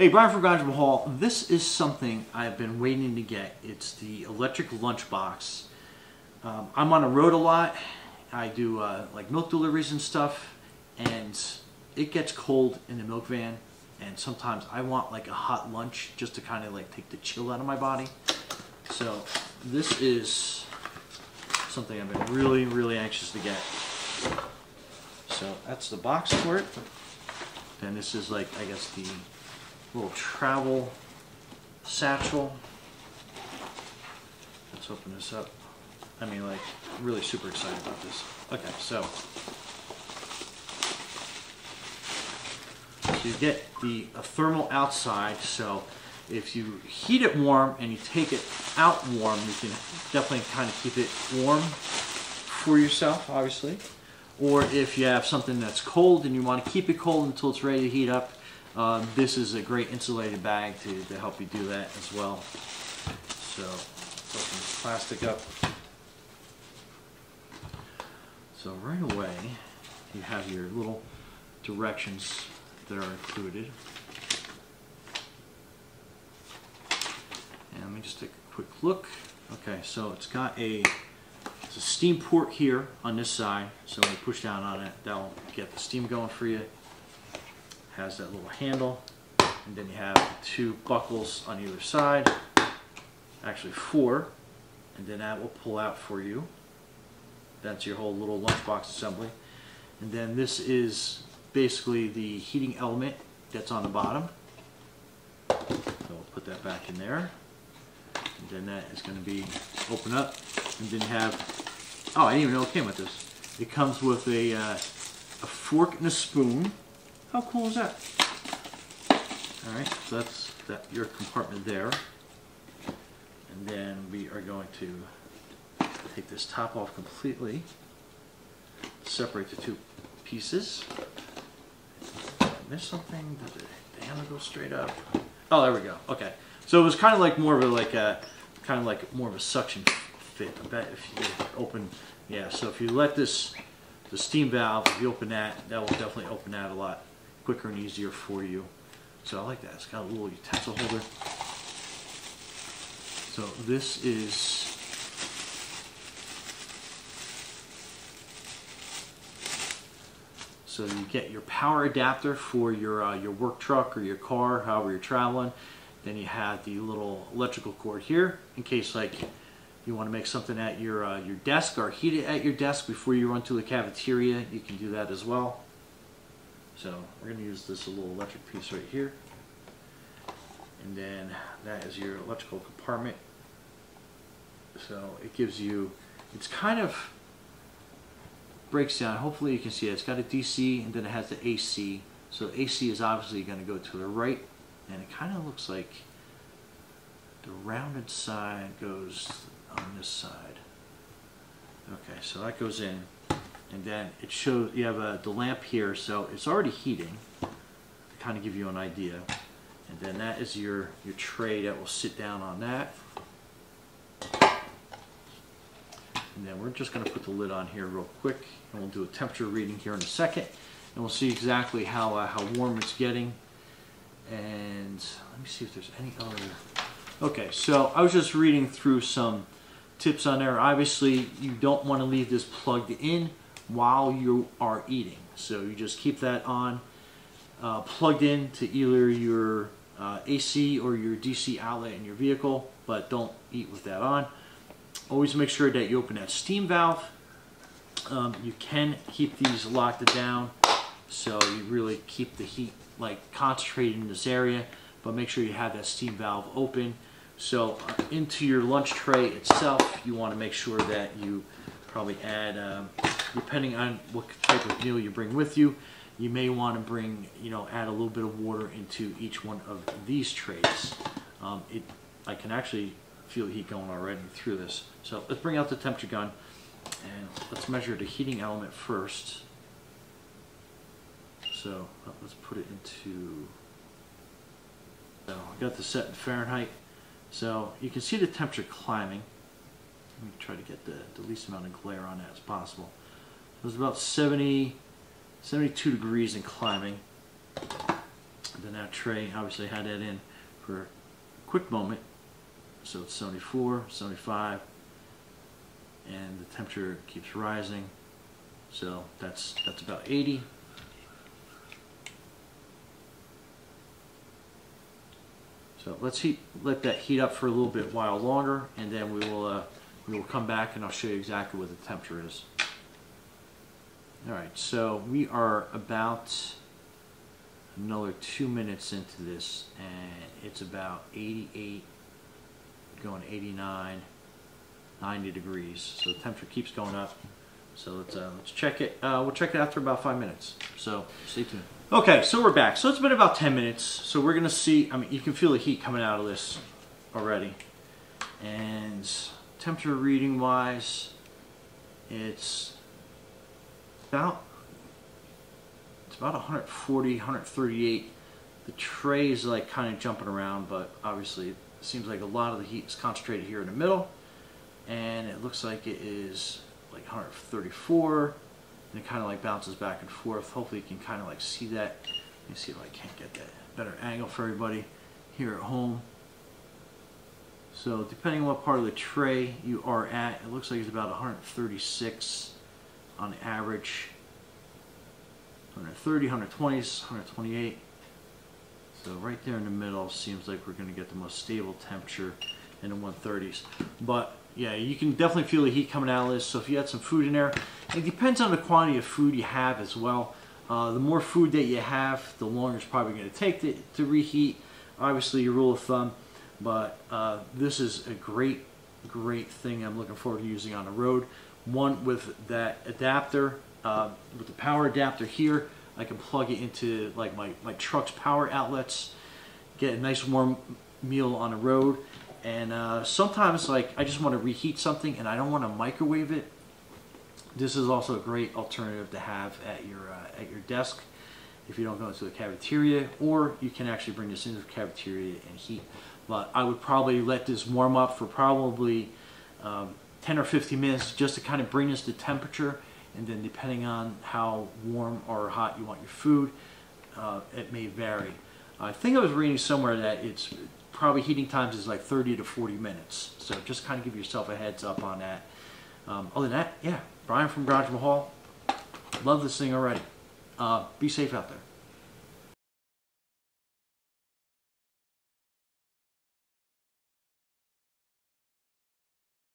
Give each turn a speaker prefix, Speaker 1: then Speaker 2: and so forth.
Speaker 1: Hey, Brian from Garage Mahal. This is something I've been waiting to get. It's the electric lunchbox. Um, I'm on the road a lot. I do uh, like milk deliveries and stuff, and it gets cold in the milk van. And sometimes I want like a hot lunch just to kind of like take the chill out of my body. So this is something I've been really, really anxious to get. So that's the box for it. And this is like, I guess the little travel satchel. Let's open this up. I mean, like, really super excited about this. Okay, so. So you get the thermal outside, so if you heat it warm and you take it out warm, you can definitely kind of keep it warm for yourself, obviously. Or if you have something that's cold and you want to keep it cold until it's ready to heat up, uh, this is a great insulated bag to, to help you do that as well. So, open this plastic up. So right away, you have your little directions that are included. And let me just take a quick look. Okay, so it's got a, it's a steam port here on this side. So when you push down on it, that'll get the steam going for you has that little handle and then you have two buckles on either side actually four and then that will pull out for you. That's your whole little lunchbox assembly. And then this is basically the heating element that's on the bottom. So we'll put that back in there. And then that is going to be open up. And then have oh I didn't even know it came with this. It comes with a, uh, a fork and a spoon how cool is that? Alright, so that's that your compartment there. And then we are going to take this top off completely, separate the two pieces. There's something, does the handle go straight up? Oh, there we go. Okay. So it was kind of like more of a, like a, kind of like more of a suction fit. I bet if you open, yeah, so if you let this, the steam valve, if you open that, that will definitely open that a lot quicker and easier for you. So I like that. It's got a little utensil holder. So this is So you get your power adapter for your uh, your work truck or your car, however you're traveling. Then you have the little electrical cord here in case like you want to make something at your uh, your desk or heat it at your desk before you run to the cafeteria. You can do that as well. So we're going to use this little electric piece right here. And then that is your electrical compartment. So it gives you, it's kind of breaks down. Hopefully you can see it. It's got a DC and then it has the AC. So AC is obviously going to go to the right and it kind of looks like the rounded side goes on this side. Okay, so that goes in and then it shows you have a, the lamp here so it's already heating. To kind of give you an idea. And then that is your your tray that will sit down on that. And then we're just going to put the lid on here real quick and we'll do a temperature reading here in a second and we'll see exactly how uh, how warm it's getting. And let me see if there's any other okay so I was just reading through some tips on there. Obviously you don't want to leave this plugged in while you are eating. So you just keep that on, uh, plugged in to either your uh, AC or your DC outlet in your vehicle, but don't eat with that on. Always make sure that you open that steam valve. Um, you can keep these locked down, so you really keep the heat like concentrated in this area, but make sure you have that steam valve open. So uh, into your lunch tray itself, you want to make sure that you probably add um, depending on what type of meal you bring with you, you may want to bring, you know, add a little bit of water into each one of these trays. Um, it, I can actually feel heat going already through this. So let's bring out the temperature gun and let's measure the heating element first. So uh, let's put it into, so I got the set in Fahrenheit. So you can see the temperature climbing. Let me try to get the, the least amount of glare on that as possible. It was about 70, 72 degrees and climbing. Then that tray, obviously had that in for a quick moment. So it's 74, 75, and the temperature keeps rising. So that's that's about 80. So let's heat, let that heat up for a little bit while longer, and then we will uh, we will come back and I'll show you exactly what the temperature is. All right, so we are about another two minutes into this, and it's about 88, going 89, 90 degrees. So the temperature keeps going up. So let's uh, let's check it. Uh, we'll check it after about five minutes. So stay tuned. Okay, so we're back. So it's been about 10 minutes. So we're gonna see. I mean, you can feel the heat coming out of this already, and temperature reading wise, it's about it's about 140, 138. The tray is like kind of jumping around, but obviously it seems like a lot of the heat is concentrated here in the middle, and it looks like it is like 134 and it kind of like bounces back and forth. Hopefully you can kind of like see that. Let me see if I can't get that better angle for everybody here at home. So depending on what part of the tray you are at, it looks like it's about 136 on average. 130, 120s, 128. So right there in the middle seems like we're going to get the most stable temperature in the 130s. But yeah, you can definitely feel the heat coming out of this. So if you had some food in there, it depends on the quantity of food you have as well. Uh, the more food that you have, the longer it's probably going to take to, to reheat. Obviously, your rule of thumb. But uh, this is a great, great thing I'm looking forward to using on the road. One with that adapter, uh, with the power adapter here, I can plug it into like my, my truck's power outlets, get a nice warm meal on the road. And uh, sometimes like I just want to reheat something and I don't want to microwave it. This is also a great alternative to have at your uh, at your desk if you don't go into the cafeteria, or you can actually bring this into the cafeteria and heat. But I would probably let this warm up for probably um, 10 or 15 minutes just to kind of bring this to temperature. And then depending on how warm or hot you want your food, uh, it may vary. I think I was reading somewhere that it's probably heating times is like 30 to 40 minutes. So just kind of give yourself a heads up on that. Um, other than that, yeah, Brian from Garage Mahal, love this thing already. Uh, be safe out there.